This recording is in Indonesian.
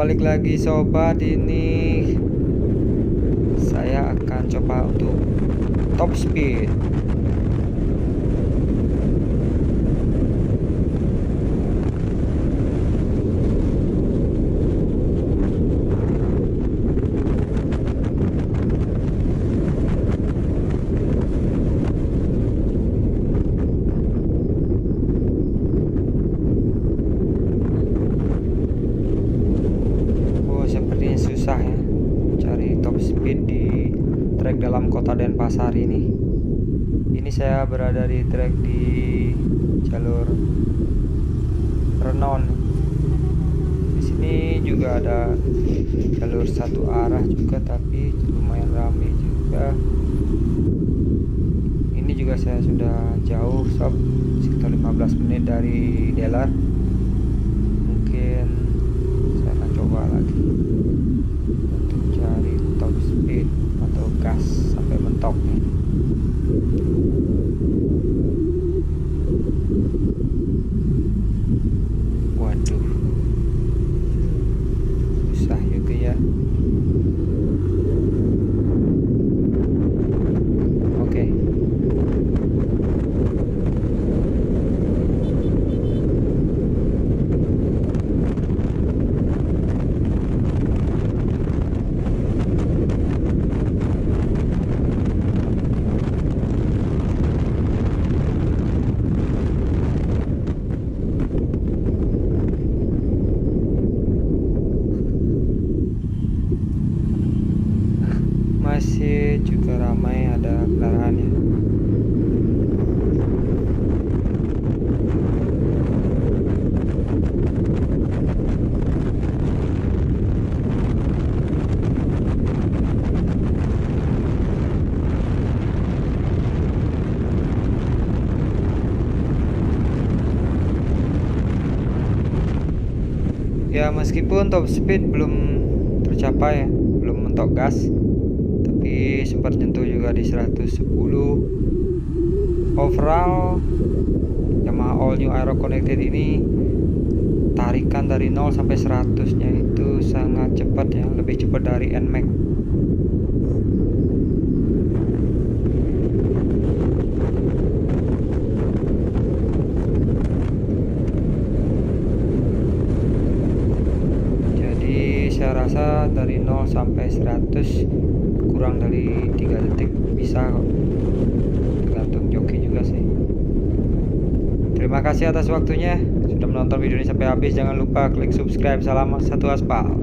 balik lagi sobat. Ini saya akan coba untuk top speed dalam kota Denpasar ini. Ini saya berada di trek di jalur Renon. Di sini juga ada jalur satu arah juga tapi lumayan ramai juga. Ini juga saya sudah jauh sob sekitar 15 menit dari Delar. Mungkin saya akan coba lagi untuk cari top speed atau gas sampai mentok nih waduh susah juga ya masih juga ramai ada kendaraan ya. Ya meskipun top speed belum tercapai ya belum mentok gas tapi sempat nyentuh juga di 110 overall Yamaha All New Aero Connected ini tarikan dari 0 sampai 100 nya itu sangat cepat ya lebih cepat dari NMAX jadi saya rasa dari 0 sampai 100 kurang dari tiga detik bisa tergantung joki juga sih. Terima kasih atas waktunya. Sudah menonton video ini sampai habis. Jangan lupa klik subscribe. Salam satu aspal